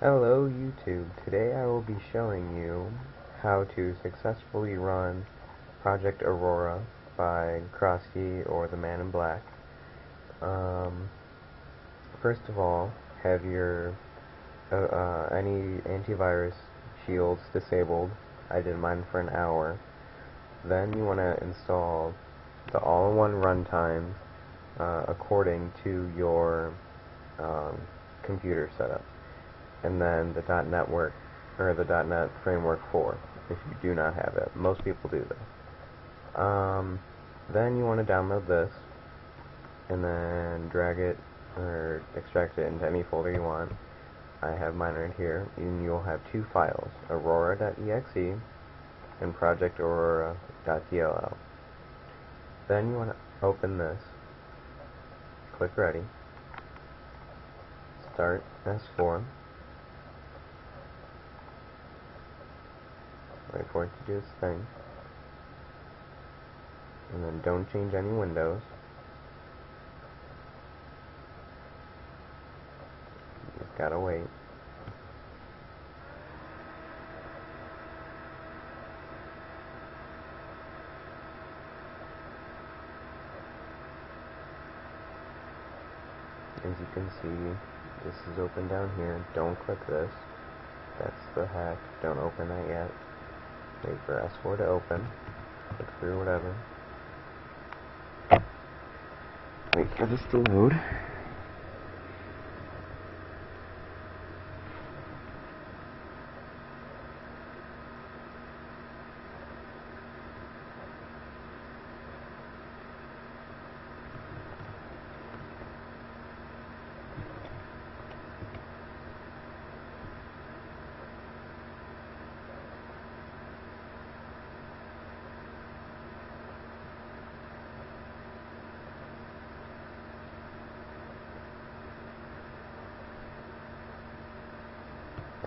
Hello YouTube. Today I will be showing you how to successfully run Project Aurora by Crosskey or the Man in Black. Um, first of all, have your uh, uh, any antivirus shields disabled. I did mine for an hour. Then you want to install the all-in-one runtime uh, according to your um, computer setup and then the .NET work or the .NET Framework 4 if you do not have it. Most people do though. Um, then you want to download this and then drag it or extract it into any folder you want. I have mine right here, and you'll have two files, aurora.exe and projectaurora.dll. Then you want to open this, click ready, start S4, to do its thing, and then don't change any windows. Just gotta wait. As you can see, this is open down here. Don't click this. That's the hack. Don't open that yet. Wait for S4 to open. Click through whatever. Wait for this to load.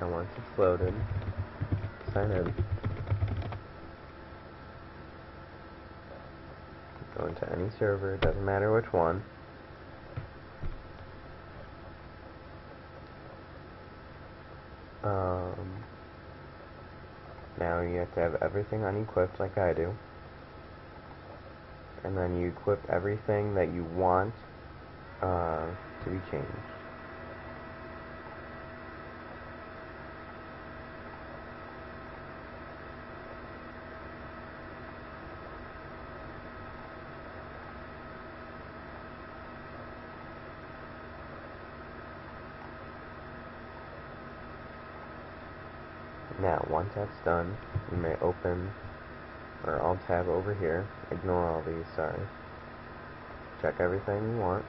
And once it's loaded, sign in. Go into any server, it doesn't matter which one. Um, now you have to have everything unequipped like I do. And then you equip everything that you want uh, to be changed. Now, once that's done, you may open, or Alt tab over here, ignore all these, sorry. Check everything you want.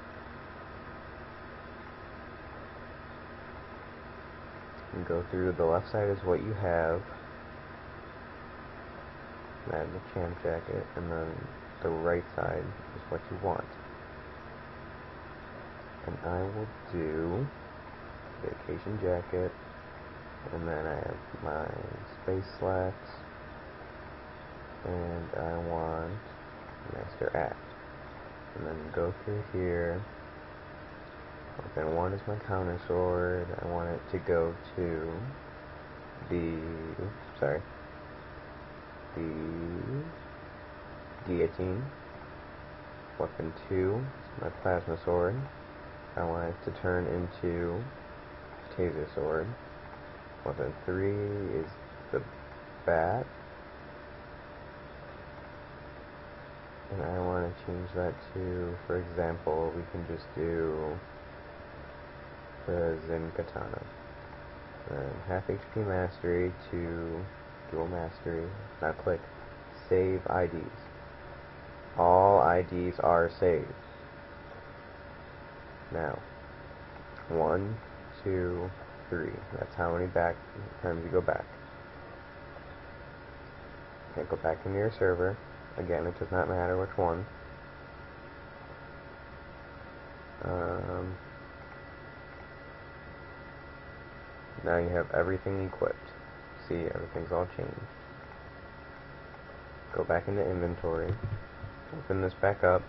And go through, the left side is what you have. Add the champ jacket, and then the right side is what you want. And I will do vacation jacket, and then I have my space slacks and I want master act and then go through here. Open one is my counter sword. I want it to go to the sorry. The guillotine. Weapon 2 is my plasma sword. I want it to turn into taser sword Weapon 3 is the bat. And I want to change that to, for example, we can just do the Zen Katana. And half HP mastery to dual mastery. Now click Save IDs. All IDs are saved. Now, one, two, three. That's how many back times you go back. Okay, go back into your server. Again, it does not matter which one. Um, now you have everything equipped. See, everything's all changed. Go back into inventory. Open this back up.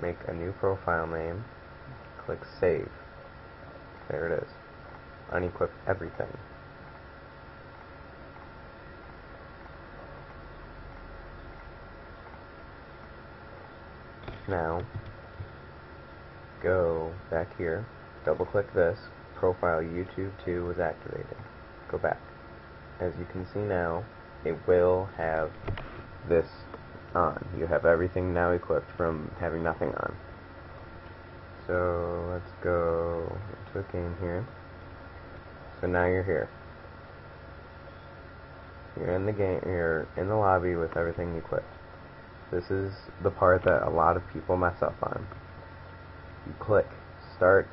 Make a new profile name click Save. There it is. Unequip everything. Now, go back here, double click this, profile YouTube 2 was activated. Go back. As you can see now, it will have this on. You have everything now equipped from having nothing on. So let's go to a game here. So now you're here. You're in the game. You're in the lobby with everything equipped. This is the part that a lot of people mess up on. You click Start,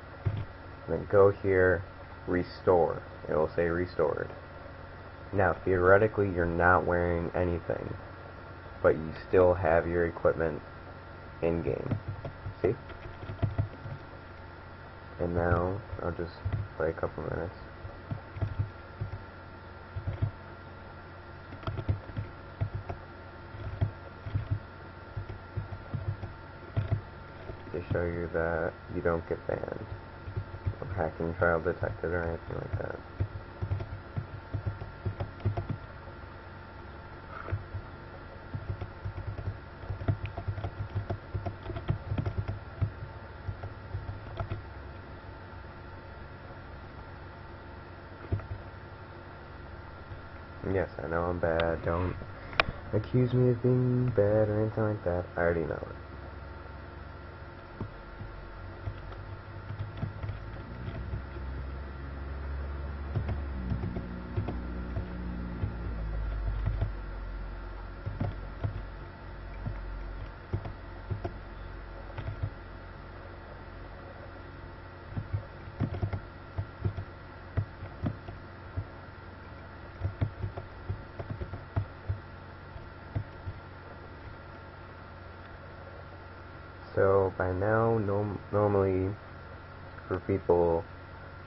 then go here, Restore. It will say Restored. Now, theoretically, you're not wearing anything, but you still have your equipment in-game. See? And now, I'll just play a couple minutes. To show you that you don't get banned, or hacking trial detected, or anything like that. Yes, I know I'm bad. Don't accuse me of being bad or anything like that. I already know it. So by now, norm normally for people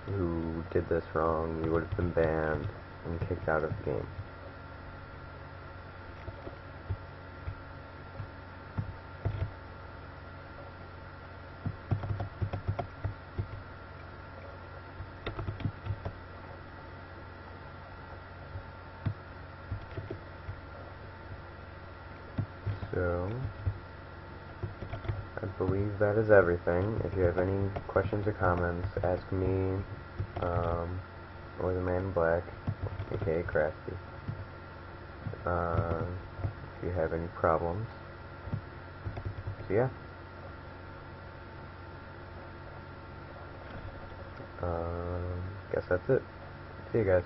who did this wrong, you would have been banned and kicked out of the game. So, I believe that is everything. If you have any questions or comments, ask me, um, or the man in black, aka Crafty. Um, if you have any problems. So yeah. Um, guess that's it. See you guys.